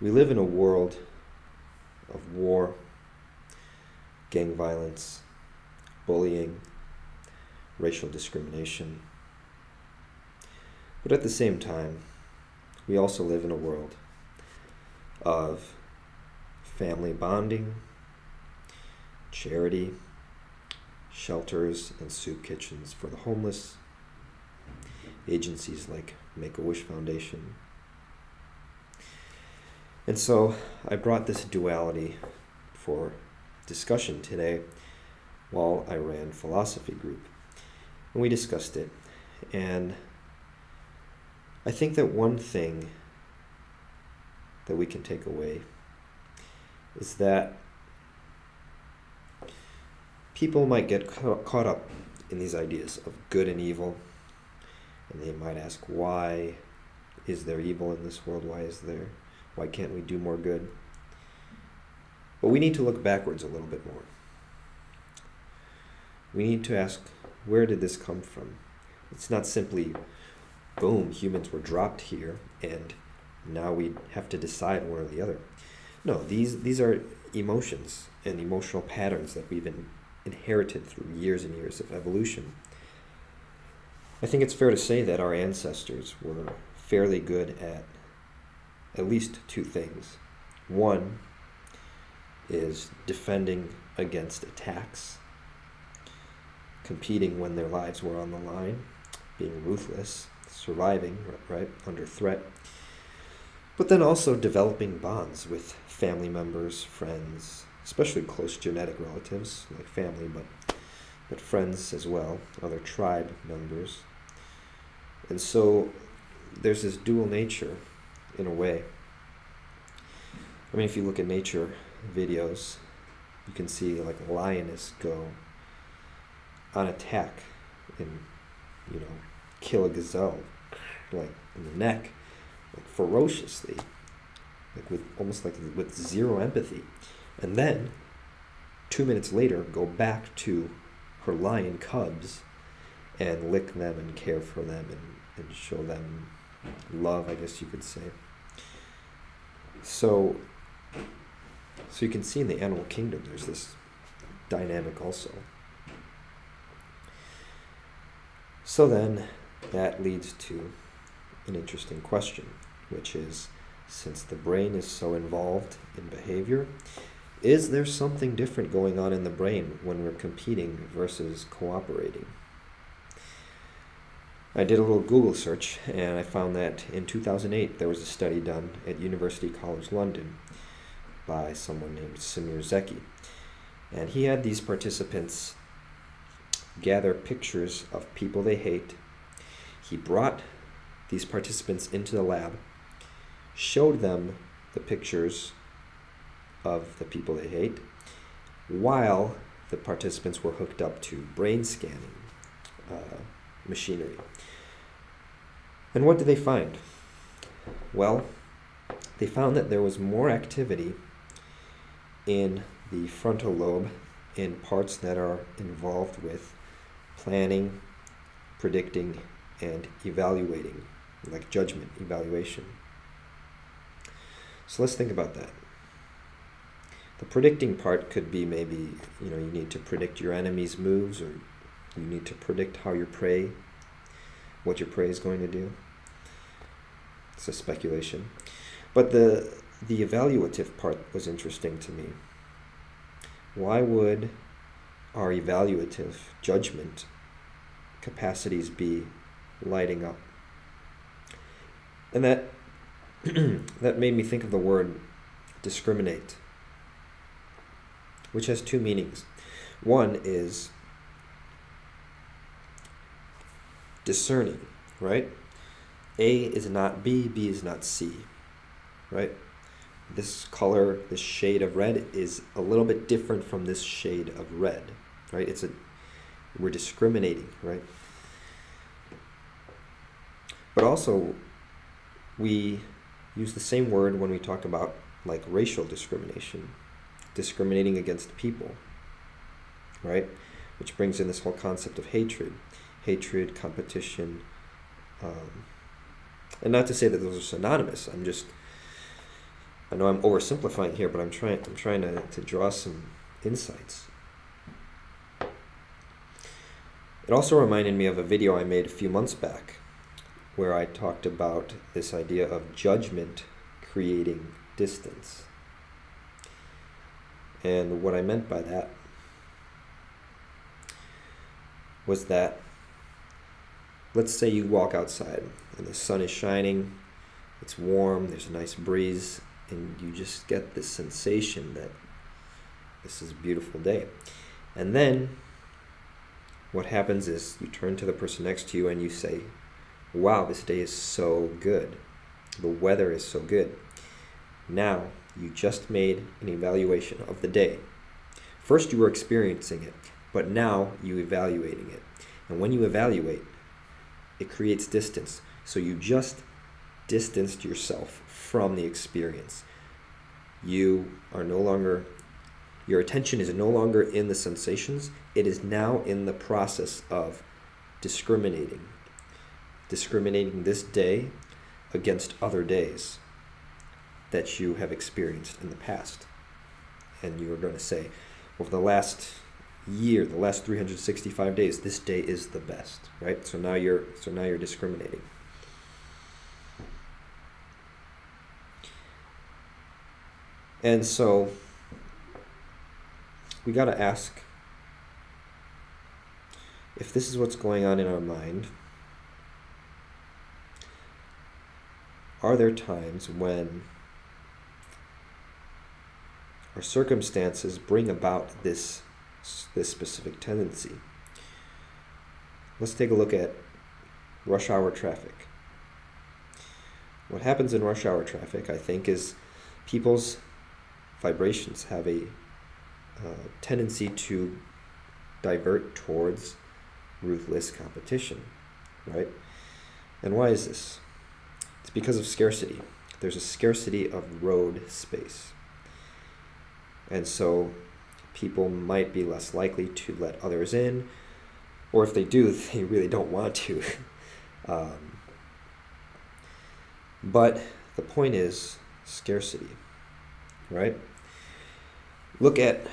We live in a world of war, gang violence, bullying, racial discrimination. But at the same time, we also live in a world of family bonding, charity, shelters and soup kitchens for the homeless, agencies like Make a Wish Foundation. And so I brought this duality for discussion today while I ran philosophy group. And we discussed it. And I think that one thing that we can take away is that people might get caught up in these ideas of good and evil, and they might ask, why is there evil in this world? Why is there? Why can't we do more good? But we need to look backwards a little bit more. We need to ask, where did this come from? It's not simply, boom, humans were dropped here, and now we have to decide one or the other. No, these these are emotions and emotional patterns that we've been inherited through years and years of evolution. I think it's fair to say that our ancestors were fairly good at at least two things. One is defending against attacks, competing when their lives were on the line, being ruthless, surviving, right, under threat, but then also developing bonds with family members, friends, especially close genetic relatives like family, but but friends as well, other tribe members. And so there's this dual nature in a way. I mean, if you look at nature videos, you can see like a lioness go on attack and, you know, kill a gazelle, like in the neck, like ferociously, like with almost like with zero empathy. And then, two minutes later, go back to her lion cubs and lick them and care for them and, and show them love, I guess you could say. So, so you can see in the animal kingdom there's this dynamic also. So then, that leads to an interesting question, which is since the brain is so involved in behavior, is there something different going on in the brain when we're competing versus cooperating? I did a little Google search and I found that in 2008 there was a study done at University College London by someone named Semir Zeki. And he had these participants gather pictures of people they hate. He brought these participants into the lab, showed them the pictures of the people they hate, while the participants were hooked up to brain scanning uh, machinery. And what did they find? Well, they found that there was more activity in the frontal lobe in parts that are involved with planning, predicting, and evaluating, like judgment, evaluation. So let's think about that. The predicting part could be maybe, you know, you need to predict your enemy's moves or you need to predict how your prey, what your prey is going to do. It's a speculation. But the the evaluative part was interesting to me. Why would our evaluative judgment capacities be lighting up? And that that made me think of the word discriminate which has two meanings. One is discerning, right? A is not B, B is not C, right? This color, this shade of red is a little bit different from this shade of red, right? It's a we're discriminating, right? But also we use the same word when we talk about like racial discrimination, discriminating against people, right? Which brings in this whole concept of hatred, hatred, competition, um, and not to say that those are synonymous. I'm just I know I'm oversimplifying here, but I'm trying I'm trying to, to draw some insights. It also reminded me of a video I made a few months back where I talked about this idea of judgment creating distance. And what I meant by that was that let's say you walk outside and the sun is shining, it's warm, there's a nice breeze, and you just get this sensation that this is a beautiful day. And then what happens is you turn to the person next to you and you say, Wow, this day is so good. The weather is so good. Now, you just made an evaluation of the day. First, you were experiencing it, but now you're evaluating it. And when you evaluate, it creates distance. So you just distanced yourself from the experience. You are no longer, your attention is no longer in the sensations, it is now in the process of discriminating. Discriminating this day against other days that you have experienced in the past. And you are going to say, over the last year, the last 365 days, this day is the best, right? So now you're so now you're discriminating. And so we got to ask if this is what's going on in our mind, are there times when our circumstances bring about this, this specific tendency? Let's take a look at rush hour traffic. What happens in rush hour traffic, I think, is people's vibrations have a uh, tendency to divert towards ruthless competition, right? And why is this? It's because of scarcity. There's a scarcity of road space. And so people might be less likely to let others in, or if they do, they really don't want to. um, but the point is scarcity, right? Look at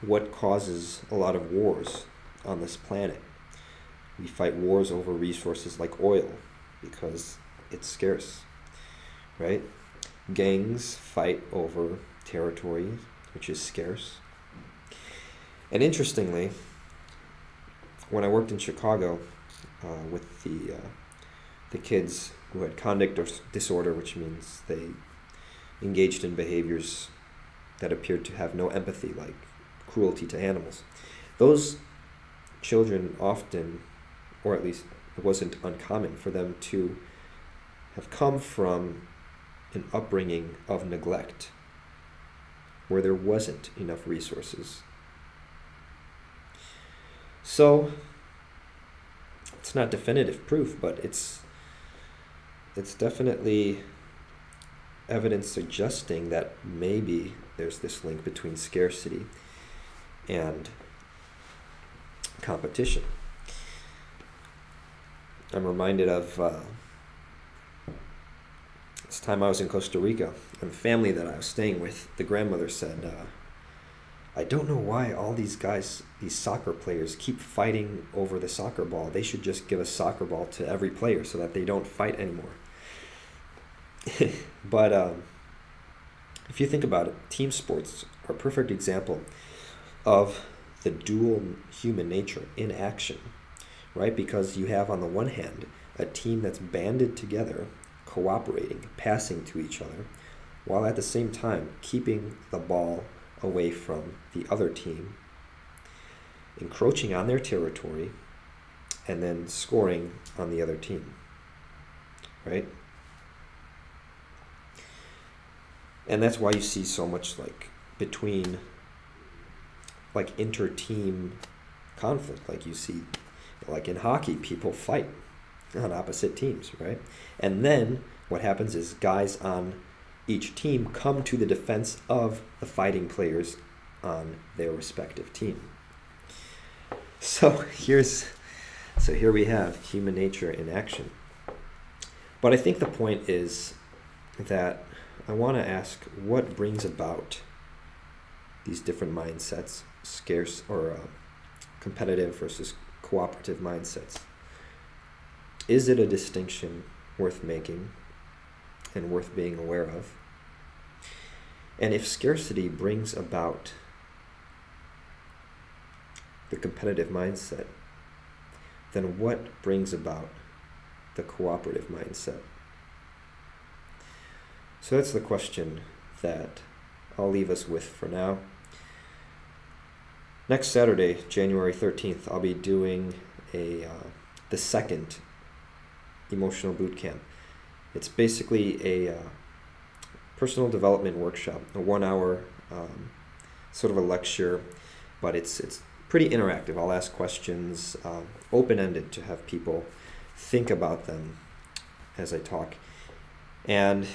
what causes a lot of wars on this planet. We fight wars over resources like oil because it's scarce, right? Gangs fight over territory which is scarce. And interestingly, when I worked in Chicago uh, with the uh, the kids who had conduct disorder, which means they engaged in behaviors that appeared to have no empathy, like cruelty to animals. Those children often, or at least it wasn't uncommon for them to have come from an upbringing of neglect, where there wasn't enough resources. So, it's not definitive proof, but it's it's definitely evidence suggesting that maybe there's this link between scarcity and competition. I'm reminded of uh, this time I was in Costa Rica, and the family that I was staying with, the grandmother said, uh, I don't know why all these guys, these soccer players, keep fighting over the soccer ball. They should just give a soccer ball to every player so that they don't fight anymore. but um, if you think about it, team sports are a perfect example of the dual human nature in action, right? Because you have, on the one hand, a team that's banded together, cooperating, passing to each other, while at the same time keeping the ball away from the other team, encroaching on their territory, and then scoring on the other team, right? and that's why you see so much like between like inter-team conflict like you see like in hockey people fight on opposite teams right and then what happens is guys on each team come to the defense of the fighting players on their respective team. So here's so here we have human nature in action. But i think the point is that I want to ask what brings about these different mindsets, scarce or uh, competitive versus cooperative mindsets. Is it a distinction worth making and worth being aware of? And if scarcity brings about the competitive mindset, then what brings about the cooperative mindset? So that's the question that I'll leave us with for now. Next Saturday, January 13th, I'll be doing a uh, the second emotional boot camp. It's basically a uh, personal development workshop, a one-hour um, sort of a lecture, but it's it's pretty interactive. I'll ask questions, uh, open-ended, to have people think about them as I talk, and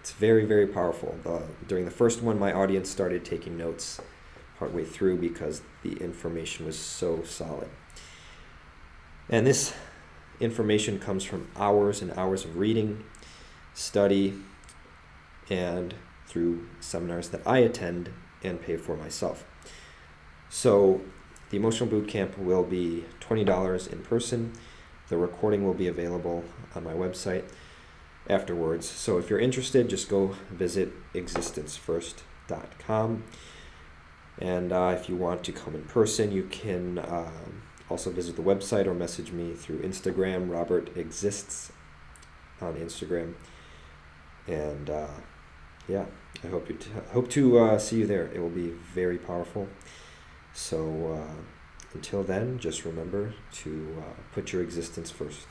it's very very powerful. The, during the first one, my audience started taking notes partway through because the information was so solid. And this information comes from hours and hours of reading, study, and through seminars that I attend and pay for myself. So the emotional boot camp will be $20 in person. The recording will be available on my website afterwards. So if you're interested, just go visit existencefirst.com. And uh, if you want to come in person, you can um, also visit the website or message me through Instagram. Robert exists on Instagram. And uh, yeah, I hope you hope to uh, see you there. It will be very powerful. So uh, until then, just remember to uh, put your existence first.